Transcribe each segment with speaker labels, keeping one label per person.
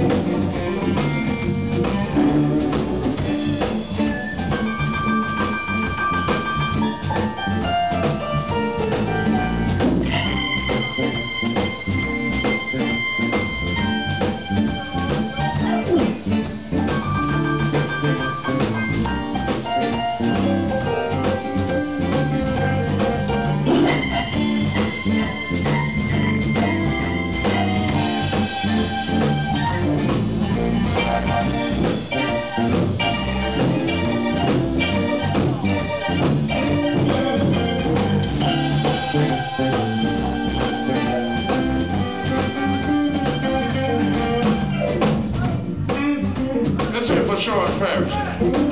Speaker 1: Thank you. Charles Parish.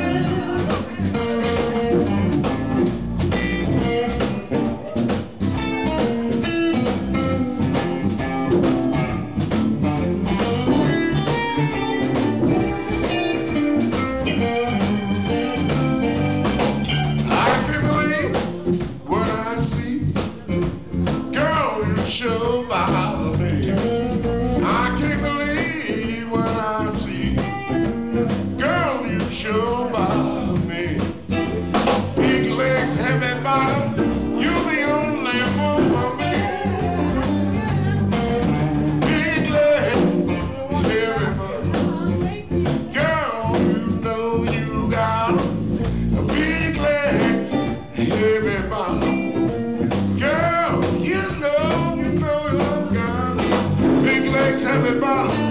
Speaker 1: Everybody.